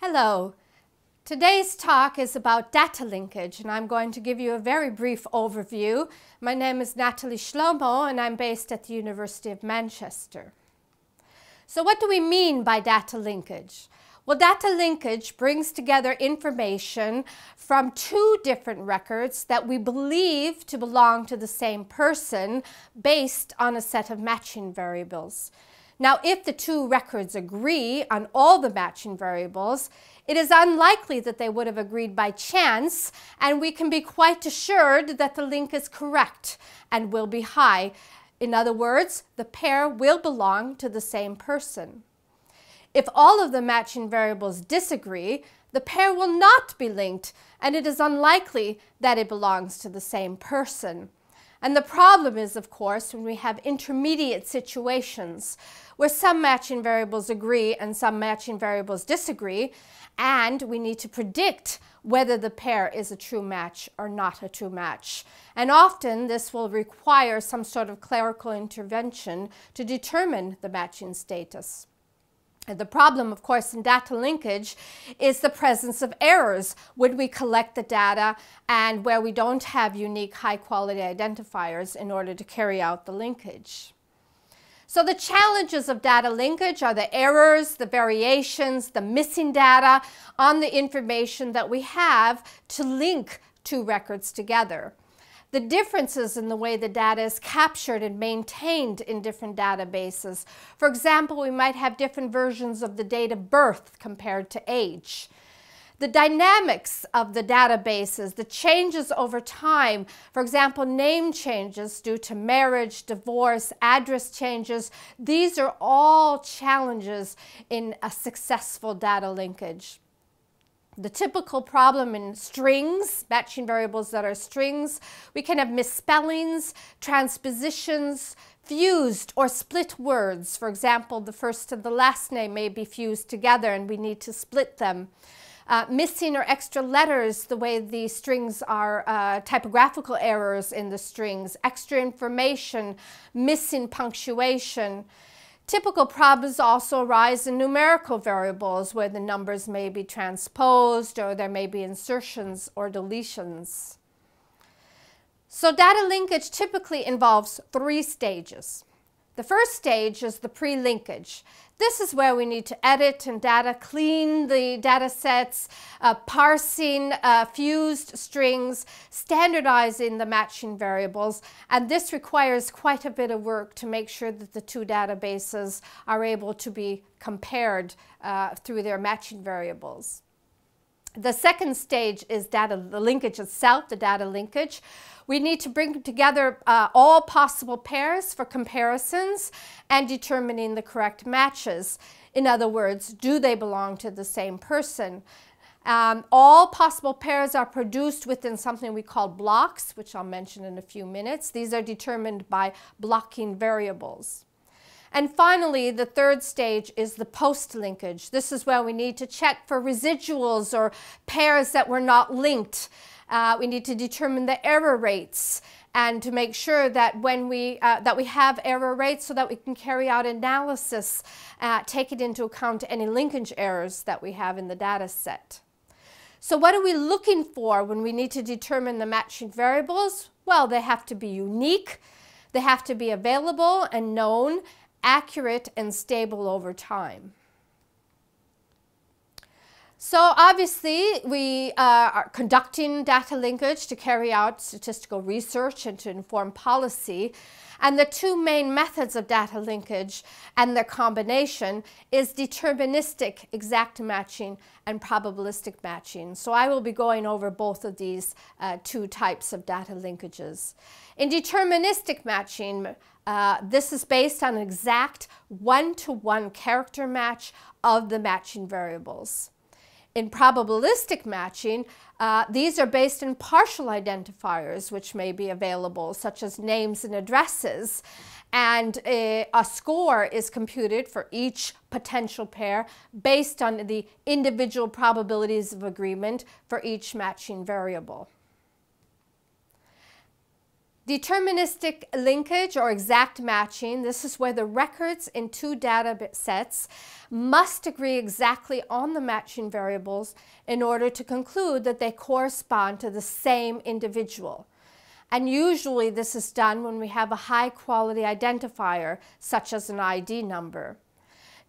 Hello. Today's talk is about data linkage and I'm going to give you a very brief overview. My name is Natalie Shlomo and I'm based at the University of Manchester. So what do we mean by data linkage? Well, data linkage brings together information from two different records that we believe to belong to the same person based on a set of matching variables. Now, if the two records agree on all the matching variables, it is unlikely that they would have agreed by chance, and we can be quite assured that the link is correct and will be high. In other words, the pair will belong to the same person. If all of the matching variables disagree, the pair will not be linked, and it is unlikely that it belongs to the same person. And the problem is, of course, when we have intermediate situations where some matching variables agree and some matching variables disagree, and we need to predict whether the pair is a true match or not a true match. And often this will require some sort of clerical intervention to determine the matching status. The problem, of course, in data linkage is the presence of errors when we collect the data and where we don't have unique high quality identifiers in order to carry out the linkage. So the challenges of data linkage are the errors, the variations, the missing data on the information that we have to link two records together the differences in the way the data is captured and maintained in different databases. For example, we might have different versions of the date of birth compared to age. The dynamics of the databases, the changes over time, for example, name changes due to marriage, divorce, address changes, these are all challenges in a successful data linkage. The typical problem in strings, matching variables that are strings, we can have misspellings, transpositions, fused or split words. For example, the first and the last name may be fused together and we need to split them. Uh, missing or extra letters, the way the strings are, uh, typographical errors in the strings, extra information, missing punctuation. Typical problems also arise in numerical variables where the numbers may be transposed or there may be insertions or deletions. So data linkage typically involves three stages. The first stage is the pre-linkage. This is where we need to edit and data clean the data sets, uh, parsing uh, fused strings, standardizing the matching variables, and this requires quite a bit of work to make sure that the two databases are able to be compared uh, through their matching variables. The second stage is data, the linkage itself, the data linkage. We need to bring together uh, all possible pairs for comparisons and determining the correct matches. In other words, do they belong to the same person? Um, all possible pairs are produced within something we call blocks, which I'll mention in a few minutes. These are determined by blocking variables. And finally, the third stage is the post-linkage. This is where we need to check for residuals or pairs that were not linked. Uh, we need to determine the error rates and to make sure that when we uh, that we have error rates so that we can carry out analysis, uh, take it into account any linkage errors that we have in the data set. So what are we looking for when we need to determine the matching variables? Well, they have to be unique, they have to be available and known, accurate and stable over time. So obviously we uh, are conducting data linkage to carry out statistical research and to inform policy. And the two main methods of data linkage and their combination is deterministic exact matching and probabilistic matching. So I will be going over both of these uh, two types of data linkages. In deterministic matching, uh, this is based on an exact one-to-one -one character match of the matching variables. In probabilistic matching, uh, these are based on partial identifiers which may be available, such as names and addresses. And a, a, score is computed for each potential pair based on the individual probabilities of agreement for each matching variable. Deterministic linkage or exact matching, this is where the records in two data sets must agree exactly on the matching variables in order to conclude that they correspond to the same individual. And usually this is done when we have a high quality identifier, such as an ID number.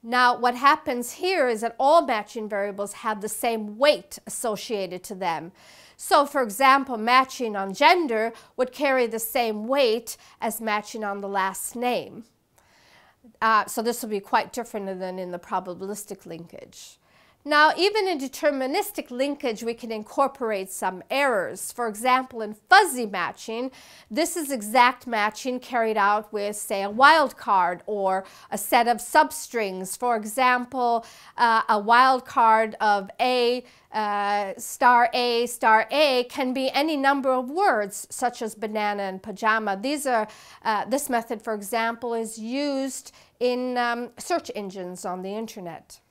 Now, what happens here is that all matching variables have the same weight associated to them. So for example, matching on gender would carry the same weight as matching on the last name. Uh, so this will be quite different than in the probabilistic linkage. Now, even in deterministic linkage, we can incorporate some errors. For example, in fuzzy matching, this is exact matching carried out with, say, a wildcard or a set of substrings. For example, uh, a wildcard of A uh, star A, star A can be any number of words, such as banana and pajama. These are, uh, this method, for example, is used in um, search engines on the internet.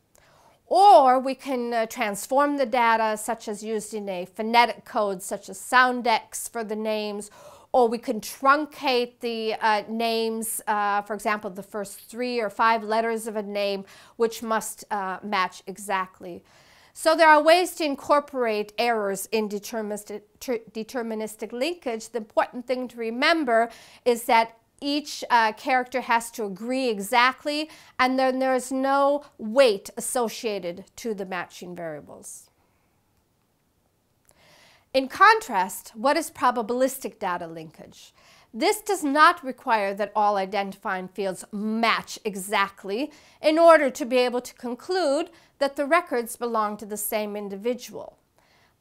Or we can uh, transform the data, such as used in a phonetic code, such as Soundex for the names, or we can truncate the uh, names, uh, for example, the first three or five letters of a name, which must uh, match exactly. So there are ways to incorporate errors in deterministic, deterministic linkage. The important thing to remember is that each uh, character has to agree exactly, and then there's no weight associated to the matching variables. In contrast, what is probabilistic data linkage? This does not require that all identifying fields match exactly in order to be able to conclude that the records belong to the same individual.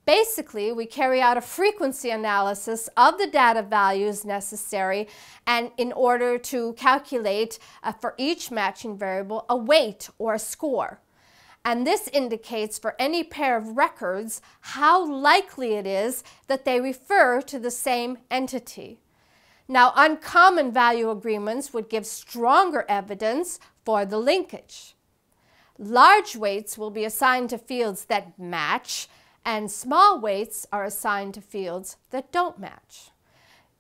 Basically, we carry out a frequency analysis of the data values necessary and in order to calculate uh, for each matching variable a weight or a score. And this indicates for any pair of records how likely it is that they refer to the same entity. Now, uncommon value agreements would give stronger evidence for the linkage. Large weights will be assigned to fields that match and small weights are assigned to fields that don't match.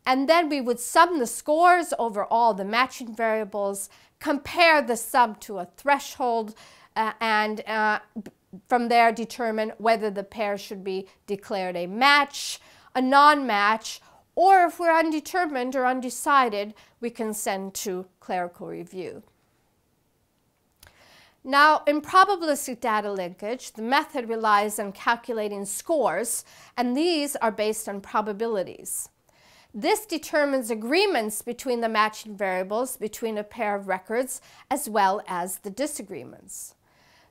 And then we would sum the scores over all the matching variables, compare the sum to a threshold, uh, and uh, from there determine whether the pair should be declared a match, a non-match, or if we're undetermined or undecided, we can send to clerical review. Now, in probabilistic data linkage, the method relies on calculating scores, and these are based on probabilities. This determines agreements between the matching variables between a pair of records as well as the disagreements.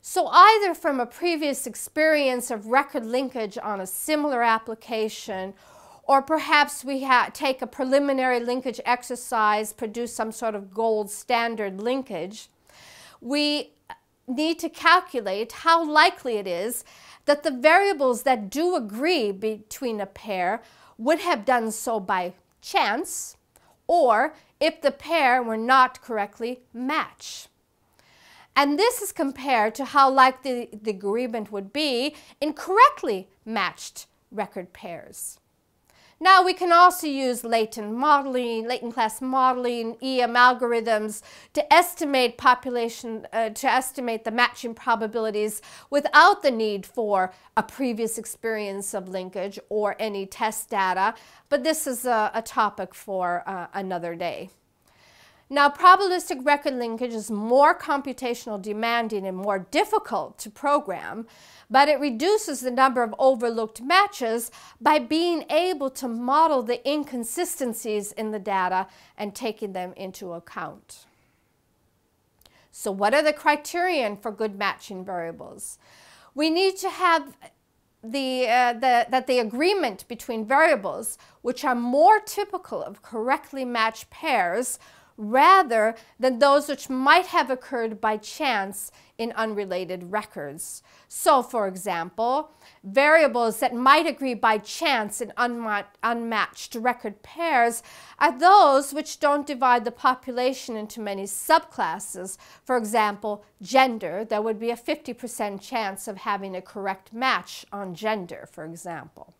So either from a previous experience of record linkage on a similar application or perhaps we take a preliminary linkage exercise, produce some sort of gold standard linkage, we need to calculate how likely it is that the variables that do agree between a pair would have done so by chance or if the pair were not correctly matched. And this is compared to how likely the agreement would be in correctly matched record pairs. Now we can also use latent modeling, latent class modeling, EM algorithms to estimate population, uh, to estimate the matching probabilities without the need for a previous experience of linkage or any test data. But this is a, a topic for uh, another day. Now, probabilistic record linkage is more computational demanding and more difficult to program, but it reduces the number of overlooked matches by being able to model the inconsistencies in the data and taking them into account. So what are the criterion for good matching variables? We need to have the, uh, the, that the agreement between variables, which are more typical of correctly matched pairs, rather than those which might have occurred by chance in unrelated records. So, for example, variables that might agree by chance in unmatched record pairs are those which don't divide the population into many subclasses. For example, gender, there would be a 50% chance of having a correct match on gender, for example.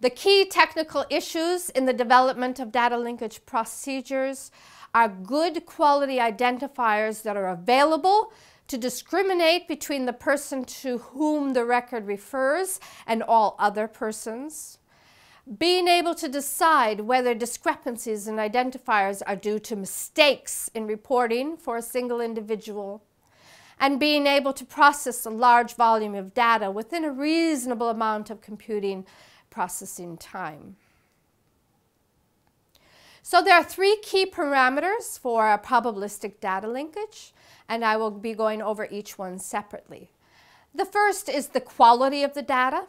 The key technical issues in the development of data linkage procedures are good quality identifiers that are available to discriminate between the person to whom the record refers and all other persons, being able to decide whether discrepancies in identifiers are due to mistakes in reporting for a single individual, and being able to process a large volume of data within a reasonable amount of computing processing time. So there are three key parameters for a probabilistic data linkage, and I will be going over each one separately. The first is the quality of the data.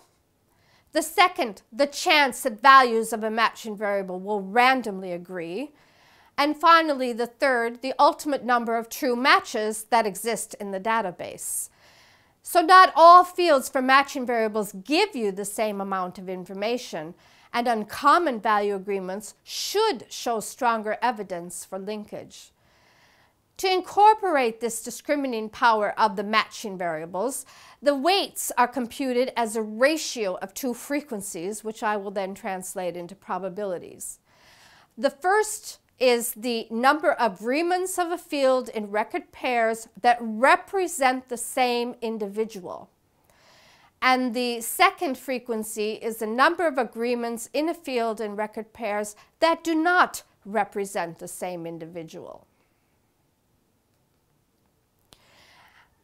The second, the chance that values of a matching variable will randomly agree. And finally, the third, the ultimate number of true matches that exist in the database. So not all fields for matching variables give you the same amount of information, and uncommon value agreements should show stronger evidence for linkage. To incorporate this discriminating power of the matching variables, the weights are computed as a ratio of two frequencies, which I will then translate into probabilities. The first is the number of agreements of a field in record pairs that represent the same individual. And the second frequency is the number of agreements in a field in record pairs that do not represent the same individual.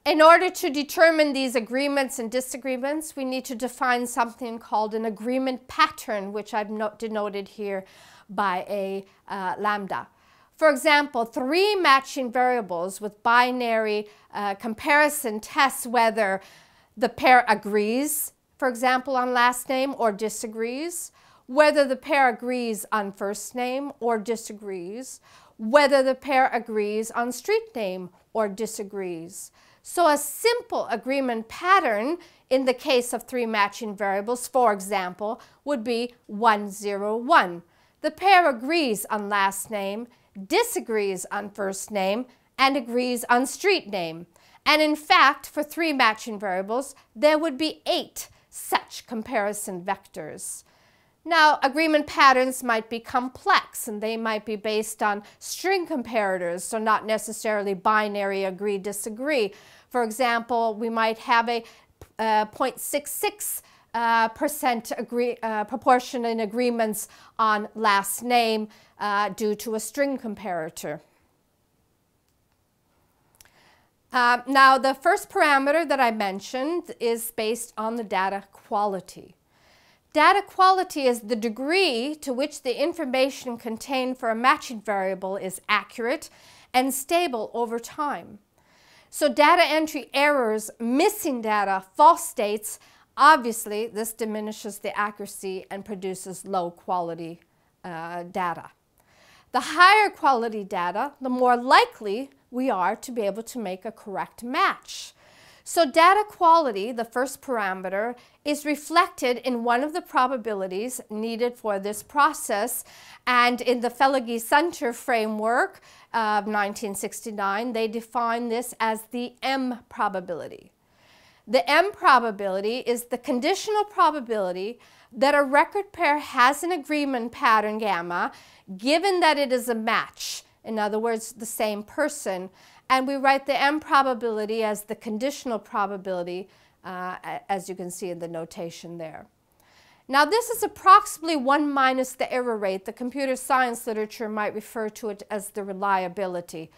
In order to determine these agreements and disagreements, we need to define something called an agreement pattern, which I've denoted here by a uh, lambda. For example, three matching variables with binary uh, comparison tests whether the pair agrees, for example, on last name or disagrees, whether the pair agrees on first name or disagrees, whether the pair agrees on street name or disagrees. So a simple agreement pattern in the case of three matching variables, for example, would be 101. The pair agrees on last name, disagrees on first name, and agrees on street name. And in fact, for three matching variables, there would be eight such comparison vectors. Now, agreement patterns might be complex and they might be based on string comparators, so not necessarily binary agree disagree. For example, we might have a uh, 0.66 uh, percent agree, uh, proportion in agreements on last name uh, due to a string comparator. Uh, now, the first parameter that I mentioned is based on the data quality. Data quality is the degree to which the information contained for a matching variable is accurate and stable over time. So data entry errors, missing data, false states, obviously this diminishes the accuracy and produces low quality uh, data. The higher quality data, the more likely we are to be able to make a correct match. So data quality, the first parameter, is reflected in one of the probabilities needed for this process. And in the Fellegi-Sunter framework of 1969, they define this as the M probability. The M probability is the conditional probability that a record pair has an agreement pattern gamma given that it is a match, in other words, the same person, and we write the M probability as the conditional probability, uh, as you can see in the notation there. Now this is approximately 1 minus the error rate. The computer science literature might refer to it as the reliability.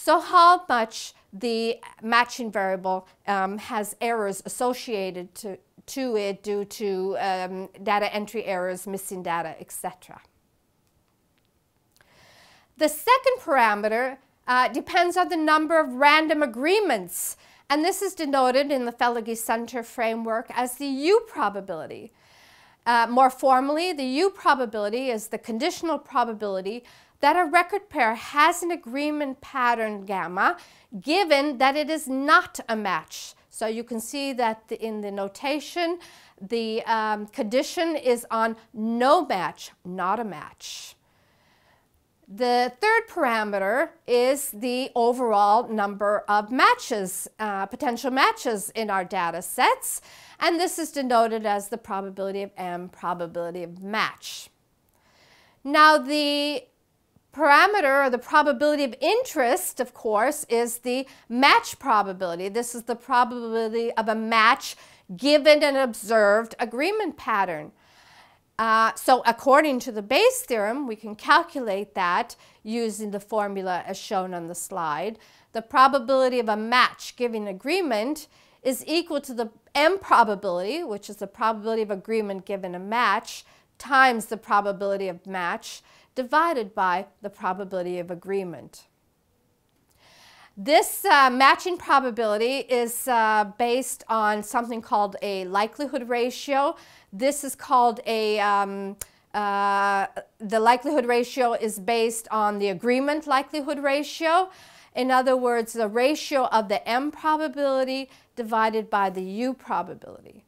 So how much the matching variable um, has errors associated to, to it due to um, data entry errors, missing data, etc. The second parameter uh, depends on the number of random agreements. And this is denoted in the Fellegi-Sunter framework as the U probability. Uh, more formally, the U probability is the conditional probability that a record pair has an agreement pattern gamma given that it is not a match. So you can see that the, in the notation, the um, condition is on no match, not a match. The third parameter is the overall number of matches, uh, potential matches in our data sets, and this is denoted as the probability of M, probability of match. Now the parameter or the probability of interest, of course, is the match probability. This is the probability of a match given an observed agreement pattern. Uh, so according to the Bayes theorem, we can calculate that using the formula as shown on the slide. The probability of a match giving agreement is equal to the M probability, which is the probability of agreement given a match, times the probability of match, divided by the probability of agreement. This uh, matching probability is uh, based on something called a likelihood ratio. This is called a, um, uh, the likelihood ratio is based on the agreement likelihood ratio. In other words, the ratio of the M probability divided by the U probability.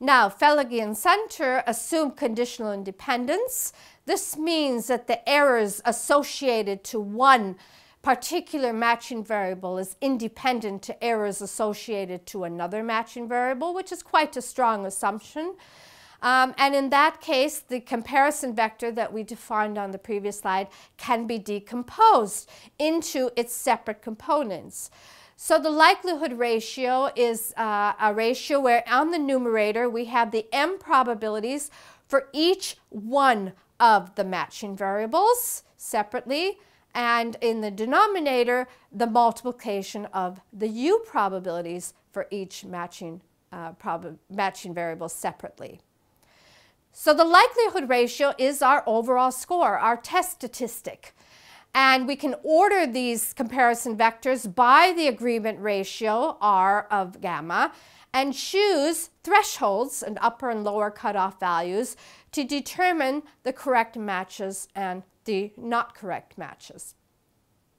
Now, Fellegi and Sunter assume conditional independence. This means that the errors associated to one particular matching variable is independent to errors associated to another matching variable, which is quite a strong assumption. Um, and in that case, the comparison vector that we defined on the previous slide can be decomposed into its separate components. So the likelihood ratio is uh, a ratio where on the numerator we have the m probabilities for each one of the matching variables separately and in the denominator, the multiplication of the u probabilities for each matching, uh, matching variable separately. So the likelihood ratio is our overall score, our test statistic. And we can order these comparison vectors by the agreement ratio, R of gamma, and choose thresholds and upper and lower cutoff values to determine the correct matches and the not correct matches.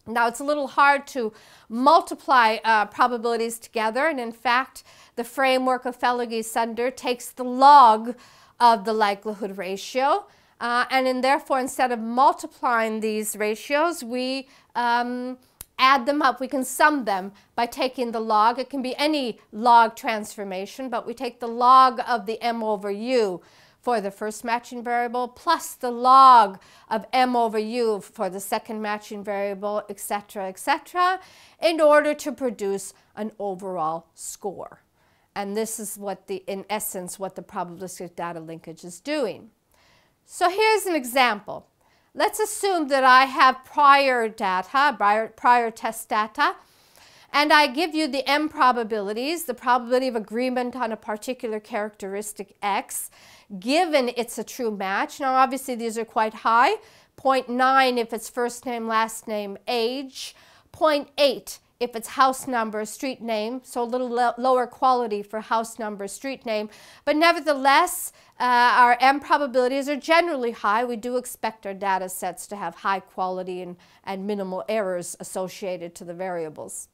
Now, it's a little hard to multiply uh, probabilities together, and in fact, the framework of Fellegi-Sunter takes the log of the likelihood ratio, uh, and in, therefore, instead of multiplying these ratios, we um, add them up. We can sum them by taking the log. It can be any log transformation, but we take the log of the m over u for the first matching variable plus the log of m over u for the second matching variable, etc., etc., in order to produce an overall score. And this is what the, in essence, what the probabilistic data linkage is doing. So here's an example. Let's assume that I have prior data, prior, prior test data, and I give you the M probabilities, the probability of agreement on a particular characteristic X, given it's a true match. Now, obviously, these are quite high. 0.9 if it's first name, last name, age. 0.8 if it's house number, street name, so a little lower quality for house number, street name. But nevertheless, uh, our M probabilities are generally high. We do expect our data sets to have high quality and, and minimal errors associated to the variables.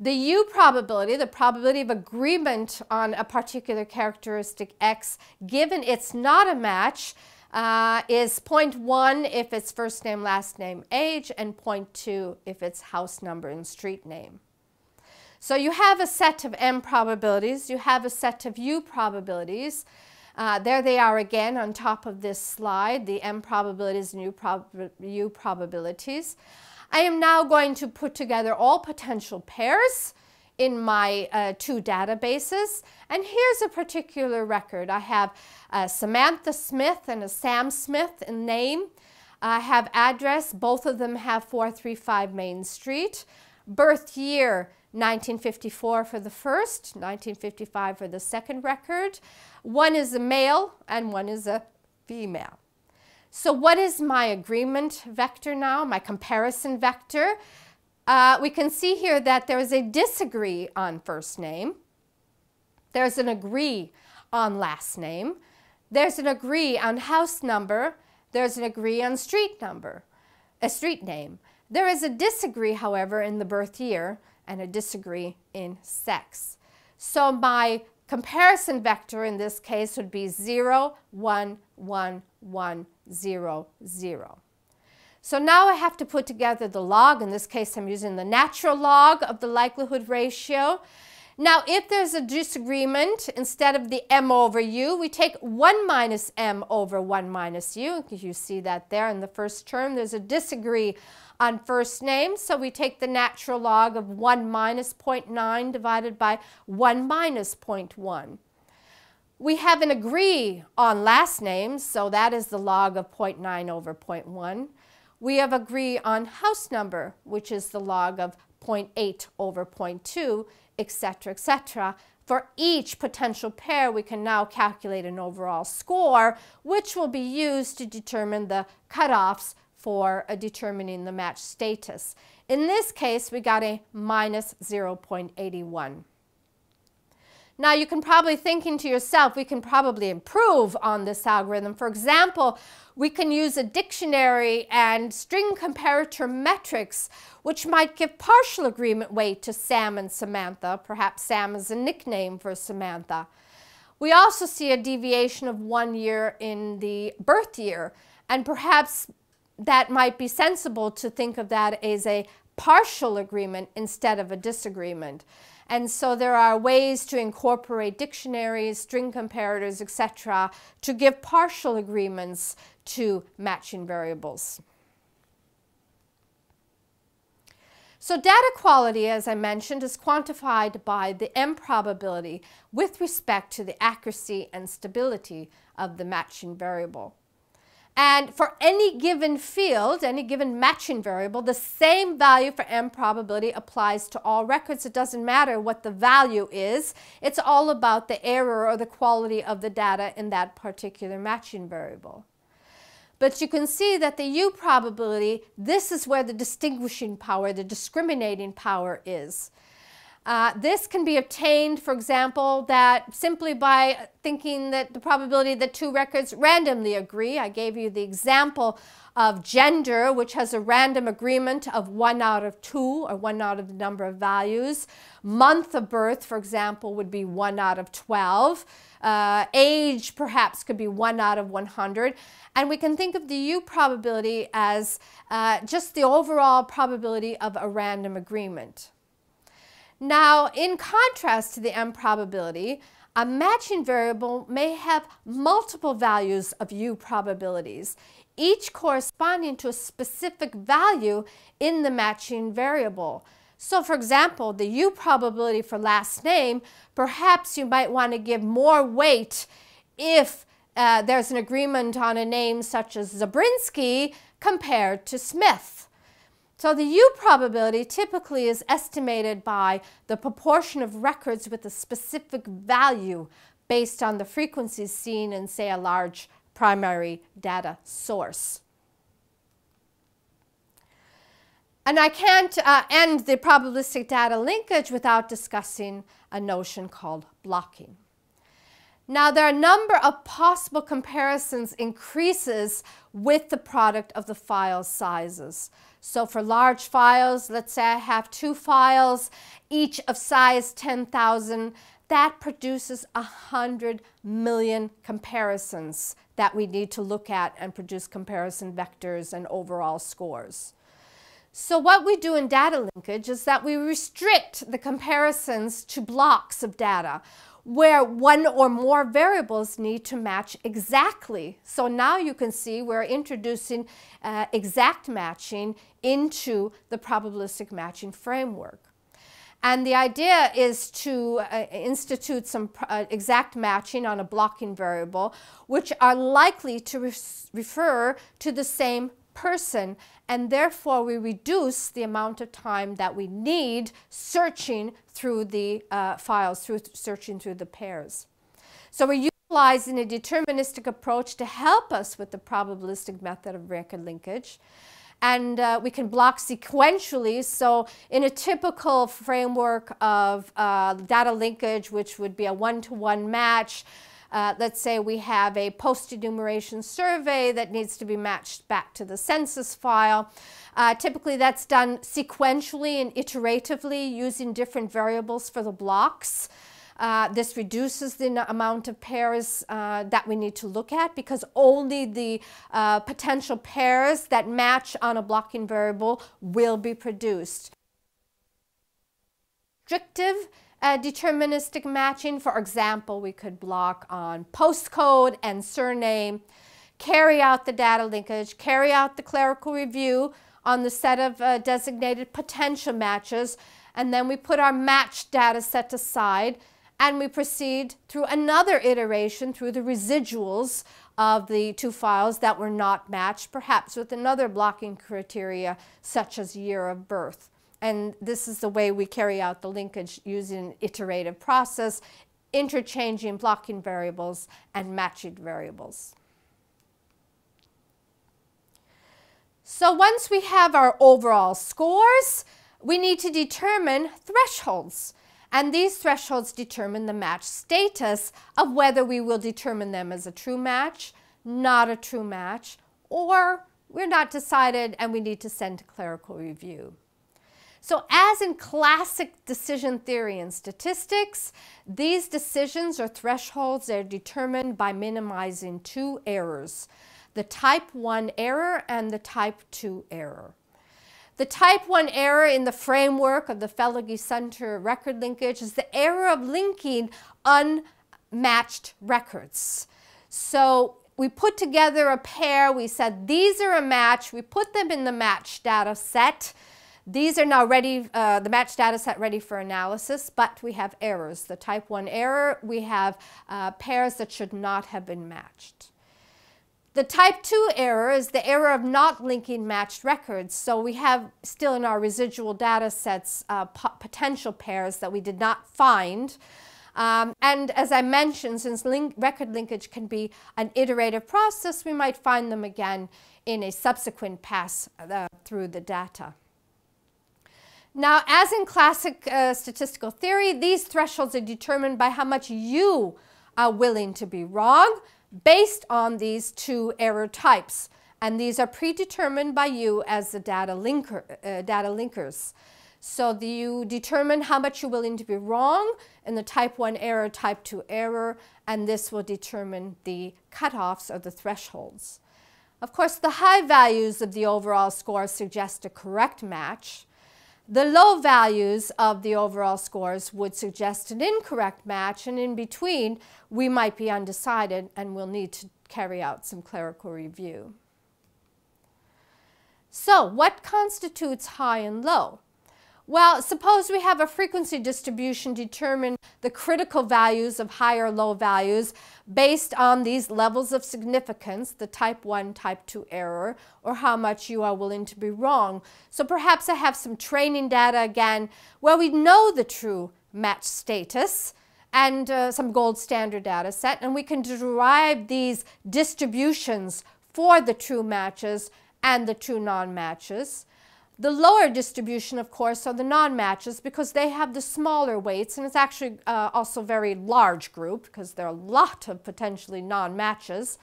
The U probability, the probability of agreement on a particular characteristic X, given it's not a match, uh, is 0.1 if it's first name, last name, age, and 0.2 if it's house number and street name. So you have a set of M probabilities, you have a set of U probabilities. Uh, there they are again on top of this slide, the M probabilities and U, prob U probabilities. I am now going to put together all potential pairs in my uh, two databases. And here's a particular record. I have a Samantha Smith and a Sam Smith in name. I have address. Both of them have 435 Main Street. Birth year 1954 for the first, 1955 for the second record. One is a male and one is a female. So what is my agreement vector now, my comparison vector? Uh, we can see here that there is a disagree on first name. There's an agree on last name. There's an agree on house number. There's an agree on street number, a street name. There is a disagree, however, in the birth year and a disagree in sex. So my comparison vector in this case would be 0, 1, 1, 1, 0, 0. So now I have to put together the log. In this case, I'm using the natural log of the likelihood ratio. Now, if there's a disagreement, instead of the m over u, we take 1 minus m over 1 minus u. You see that there in the first term. There's a disagree on first name, so we take the natural log of 1 minus 0.9 divided by 1 minus 0.1. We have an agree on last names, so that is the log of 0.9 over 0.1. We have agree on house number, which is the log of 0.8 over 0.2 etc., etc. For each potential pair, we can now calculate an overall score, which will be used to determine the cutoffs for uh, determining the match status. In this case, we got a minus 0.81. Now you can probably thinking to yourself, we can probably improve on this algorithm. For example, we can use a dictionary and string comparator metrics, which might give partial agreement weight to Sam and Samantha. Perhaps Sam is a nickname for Samantha. We also see a deviation of one year in the birth year, and perhaps that might be sensible to think of that as a partial agreement instead of a disagreement. And so there are ways to incorporate dictionaries, string comparators, etc., to give partial agreements to matching variables. So data quality, as I mentioned, is quantified by the M probability with respect to the accuracy and stability of the matching variable. And for any given field, any given matching variable, the same value for m probability applies to all records. It doesn't matter what the value is. It's all about the error or the quality of the data in that particular matching variable. But you can see that the U probability, this is where the distinguishing power, the discriminating power is. Uh, this can be obtained, for example, that simply by thinking that the probability that two records randomly agree. I gave you the example of gender, which has a random agreement of one out of two, or one out of the number of values. Month of birth, for example, would be one out of 12. Uh, age, perhaps, could be one out of 100. And we can think of the U probability as uh, just the overall probability of a random agreement. Now, in contrast to the M probability, a matching variable may have multiple values of U probabilities, each corresponding to a specific value in the matching variable. So for example, the U probability for last name, perhaps you might want to give more weight if uh, there's an agreement on a name such as Zabrinsky compared to Smith. So the U probability typically is estimated by the proportion of records with a specific value based on the frequencies seen in, say, a large primary data source. And I can't uh, end the probabilistic data linkage without discussing a notion called blocking. Now, there are a number of possible comparisons increases with the product of the file sizes. So for large files, let's say I have two files, each of size 10,000, that produces 100 million comparisons that we need to look at and produce comparison vectors and overall scores. So what we do in data linkage is that we restrict the comparisons to blocks of data where one or more variables need to match exactly. So now you can see we're introducing uh, exact matching into the probabilistic matching framework. And the idea is to uh, institute some uh, exact matching on a blocking variable, which are likely to re refer to the same person and therefore we reduce the amount of time that we need searching through the uh, files, through searching through the pairs. So we're utilizing a deterministic approach to help us with the probabilistic method of record linkage. And uh, we can block sequentially. So in a typical framework of uh, data linkage, which would be a one-to-one -one match, uh, let's say we have a post-enumeration survey that needs to be matched back to the census file. Uh, typically that's done sequentially and iteratively using different variables for the blocks. Uh, this reduces the amount of pairs uh, that we need to look at because only the uh, potential pairs that match on a blocking variable will be produced. Restrictive uh, deterministic matching, for example, we could block on postcode and surname, carry out the data linkage, carry out the clerical review on the set of uh, designated potential matches, and then we put our matched data set aside and we proceed through another iteration through the residuals of the two files that were not matched, perhaps with another blocking criteria such as year of birth. And this is the way we carry out the linkage using an iterative process, interchanging blocking variables and matching variables. So once we have our overall scores, we need to determine thresholds. And these thresholds determine the match status of whether we will determine them as a true match, not a true match, or we're not decided and we need to send to clerical review. So as in classic decision theory and statistics, these decisions or thresholds are determined by minimizing two errors the type 1 error and the type 2 error. The type 1 error in the framework of the Fellegi-Sunter record linkage is the error of linking unmatched records. So we put together a pair, we said these are a match, we put them in the match data set. These are now ready, uh, the match data set ready for analysis, but we have errors. The type 1 error, we have uh, pairs that should not have been matched. The type 2 error is the error of not linking matched records. So we have still in our residual data sets uh, potential pairs that we did not find. Um, and as I mentioned, since link record linkage can be an iterative process, we might find them again in a subsequent pass uh, through the data. Now, as in classic uh, statistical theory, these thresholds are determined by how much you are willing to be wrong based on these two error types. And these are predetermined by you as the data, linker, uh, data linkers. So the, you determine how much you're willing to be wrong in the type 1 error, type 2 error, and this will determine the cutoffs or the thresholds. Of course, the high values of the overall score suggest a correct match. The low values of the overall scores would suggest an incorrect match, and in between, we might be undecided and we'll need to carry out some clerical review. So, what constitutes high and low? Well, suppose we have a frequency distribution determine the critical values of high or low values based on these levels of significance, the type 1, type 2 error, or how much you are willing to be wrong. So perhaps I have some training data again where we know the true match status and uh, some gold standard data set, and we can derive these distributions for the true matches and the true non-matches. The lower distribution, of course, are the non-matches because they have the smaller weights, and it's actually uh, also a very large group because there are a lot of potentially non-matches.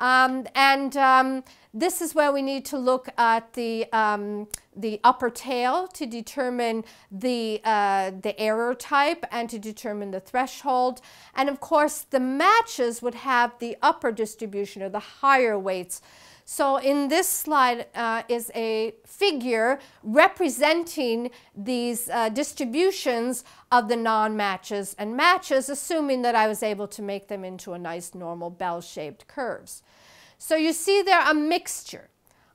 Um, and um, this is where we need to look at the, um, the upper tail to determine the, uh, the error type and to determine the threshold. And of course, the matches would have the upper distribution or the higher weights. So in this slide uh, is a figure representing these uh, distributions of the non-matches and matches, assuming that I was able to make them into a nice normal bell-shaped curves. So you see there a mixture.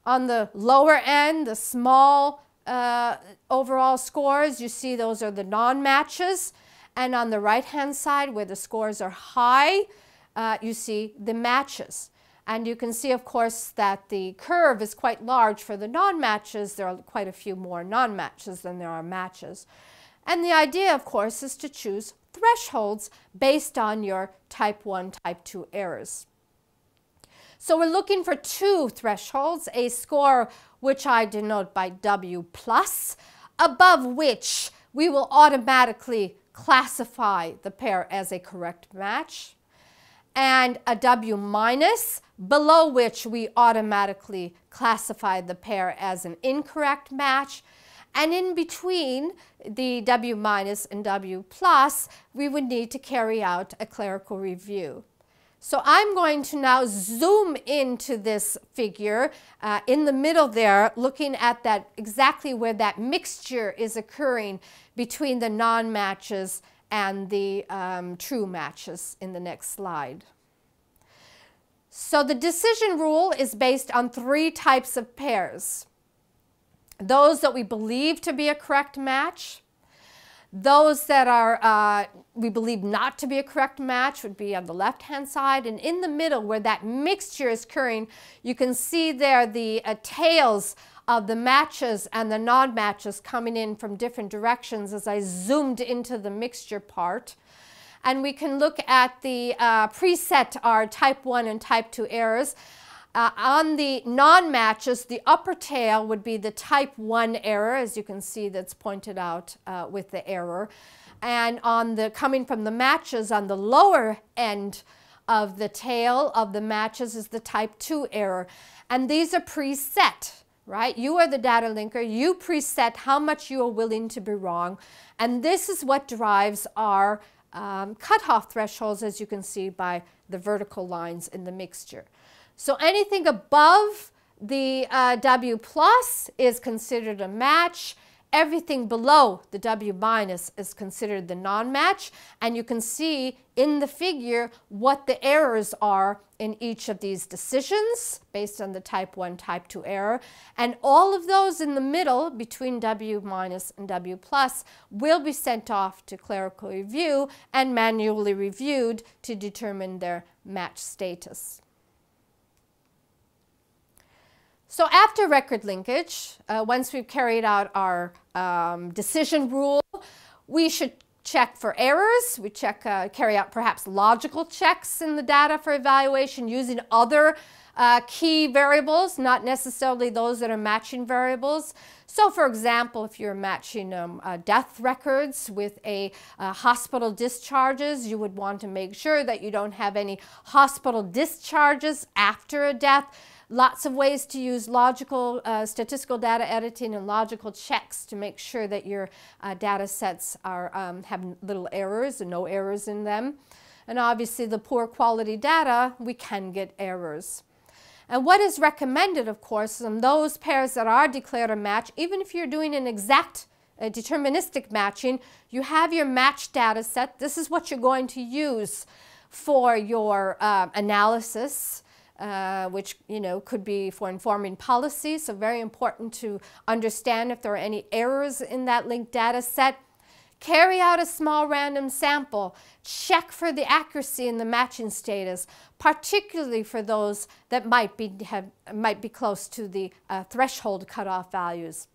On the lower end, the small uh, overall scores, you see those are the non-matches. And on the right-hand side, where the scores are high, uh, you see the matches. And you can see, of course, that the curve is quite large for the non-matches. There are quite a few more non-matches than there are matches. And the idea, of course, is to choose thresholds based on your type 1, type 2 errors. So we're looking for two thresholds, a score which I denote by W plus, above which we will automatically classify the pair as a correct match, and a W minus, below which we automatically classify the pair as an incorrect match. And in between the W minus and W plus, we would need to carry out a clerical review. So I'm going to now zoom into this figure uh, in the middle there, looking at that exactly where that mixture is occurring between the non-matches and the um, true matches in the next slide. So the decision rule is based on three types of pairs. Those that we believe to be a correct match, those that are uh, we believe not to be a correct match would be on the left-hand side. And in the middle where that mixture is occurring, you can see there the uh, tails of the matches and the non-matches coming in from different directions as I zoomed into the mixture part. And we can look at the uh, preset our type 1 and type 2 errors. Uh, on the non-matches, the upper tail would be the type 1 error, as you can see that's pointed out uh, with the error. And on the coming from the matches on the lower end of the tail of the matches is the type 2 error. And these are preset, right? You are the data linker. You preset how much you are willing to be wrong. And this is what drives our um, cutoff thresholds, as you can see by the vertical lines in the mixture. So anything above the uh, W plus is considered a match. Everything below the W minus is considered the non-match. And you can see in the figure what the errors are in each of these decisions based on the type 1, type 2 error. And all of those in the middle between W minus and W plus will be sent off to clerical review and manually reviewed to determine their match status. So after record linkage, uh, once we've carried out our um, decision rule, we should check for errors. We check, uh, carry out perhaps logical checks in the data for evaluation using other uh, key variables, not necessarily those that are matching variables. So for example, if you're matching um, uh, death records with a uh, hospital discharges, you would want to make sure that you don't have any hospital discharges after a death Lots of ways to use logical uh, statistical data editing and logical checks to make sure that your uh, data sets are, um, have little errors and no errors in them. And obviously the poor quality data, we can get errors. And what is recommended, of course, on those pairs that are declared a match, even if you're doing an exact uh, deterministic matching, you have your match data set. This is what you're going to use for your uh, analysis uh, which you know could be for informing policy. So very important to understand if there are any errors in that linked data set. Carry out a small random sample. Check for the accuracy in the matching status, particularly for those that might be, have, might be close to the uh, threshold cutoff values.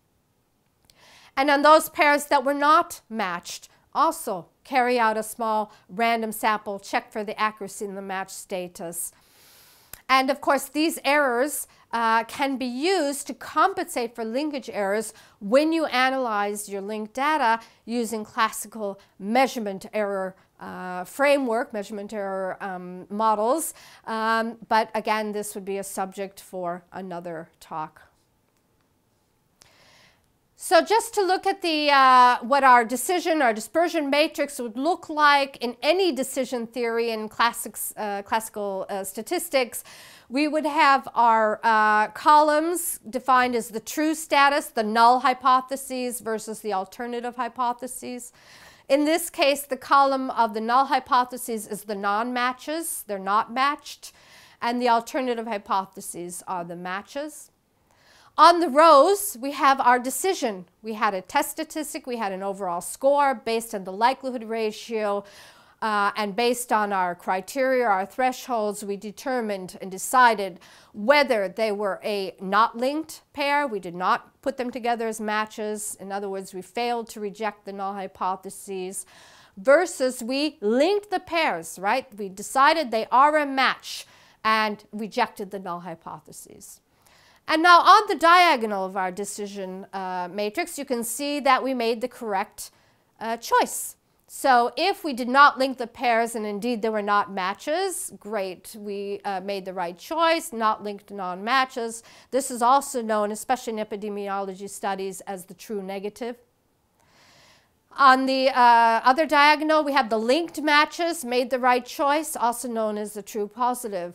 And on those pairs that were not matched, also carry out a small random sample, check for the accuracy in the match status. And of course, these errors uh, can be used to compensate for linkage errors when you analyze your linked data using classical measurement error uh, framework, measurement error um, models. Um, but again, this would be a subject for another talk. So just to look at the, uh, what our decision, our dispersion matrix would look like in any decision theory in classics, uh, classical uh, statistics, we would have our uh, columns defined as the true status, the null hypotheses versus the alternative hypotheses. In this case, the column of the null hypotheses is the non-matches. They're not matched. And the alternative hypotheses are the matches. On the rows, we have our decision. We had a test statistic, we had an overall score based on the likelihood ratio, uh, and based on our criteria, our thresholds, we determined and decided whether they were a not linked pair. We did not put them together as matches. In other words, we failed to reject the null hypotheses versus we linked the pairs, right? We decided they are a match and rejected the null hypotheses. And now on the diagonal of our decision uh, matrix, you can see that we made the correct uh, choice. So if we did not link the pairs and indeed there were not matches, great, we uh, made the right choice, not linked non-matches. This is also known, especially in epidemiology studies, as the true negative. On the uh, other diagonal, we have the linked matches, made the right choice, also known as the true positive.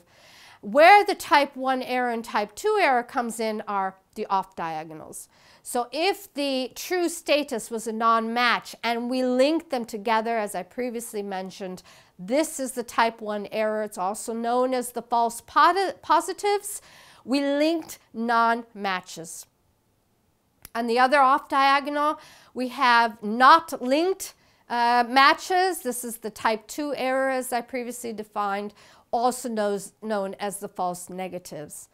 Where the type 1 error and type 2 error comes in are the off diagonals. So if the true status was a non-match and we linked them together, as I previously mentioned, this is the type 1 error. It's also known as the false positives. We linked non-matches. On the other off diagonal, we have not linked uh, matches. This is the type 2 error as I previously defined, also knows, known as the false negatives.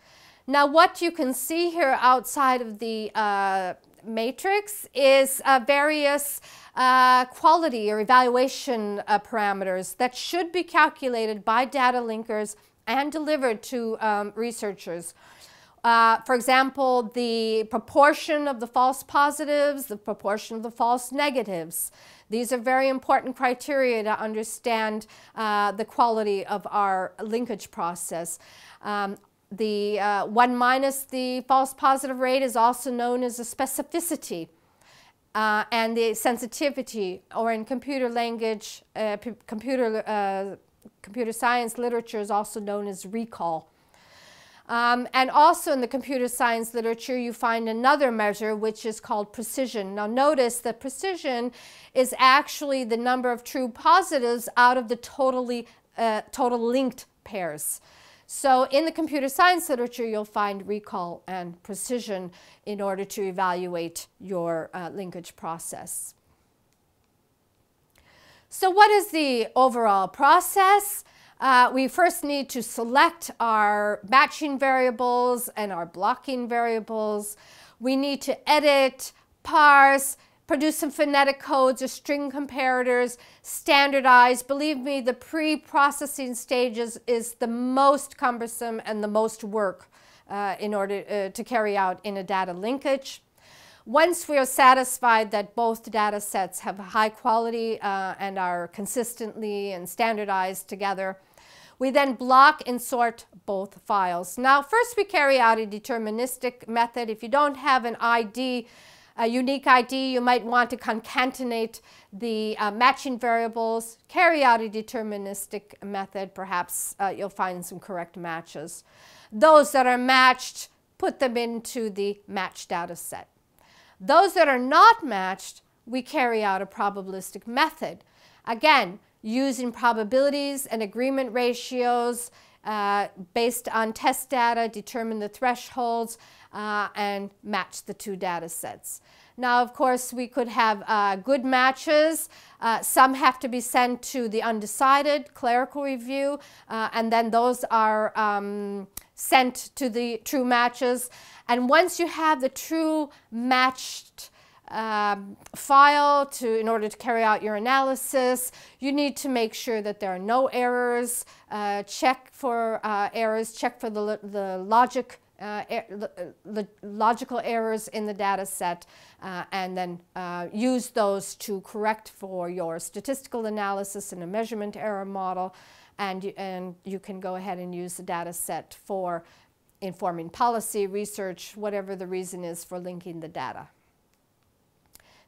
Now what you can see here outside of the uh, matrix is uh, various uh, quality or evaluation uh, parameters that should be calculated by data linkers and delivered to um, researchers. Uh, for example, the proportion of the false positives, the proportion of the false negatives. These are very important criteria to understand uh, the quality of our linkage process. Um, the uh, 1 minus the false positive rate is also known as a specificity. Uh, and the sensitivity, or in computer language, uh, computer, computer science literature is also known as recall. Um, and also in the computer science literature, you find another measure which is called precision. Now notice that precision is actually the number of true positives out of the totally, uh, total linked pairs. So in the computer science literature, you'll find recall and precision in order to evaluate your uh, linkage process. So what is the overall process? Uh, we first need to select our matching variables and our blocking variables. We need to edit, parse, produce some phonetic codes or string comparators, standardize. Believe me, the pre-processing stages is the most cumbersome and the most work uh, in order uh, to carry out in a data linkage. Once we are satisfied that both data sets have high quality uh, and are consistently and standardized together, we then block and sort both files. Now, first we carry out a deterministic method. If you don't have an ID, a unique ID, you might want to concatenate the uh, matching variables, carry out a deterministic method, perhaps uh, you'll find some correct matches. Those that are matched, put them into the match data set. Those that are not matched, we carry out a probabilistic method. Again, using probabilities and agreement ratios uh, based on test data, determine the thresholds, uh, and match the two data sets. Now, of course, we could have uh, good matches. Uh, some have to be sent to the undecided clerical review, uh, and then those are um, sent to the true matches. And once you have the true matched um, file to, in order to carry out your analysis. You need to make sure that there are no errors, uh, check for uh, errors, check for the, the logic uh, er logical errors in the data set uh, and then uh, use those to correct for your statistical analysis in a measurement error model and and you can go ahead and use the data set for informing policy, research, whatever the reason is for linking the data.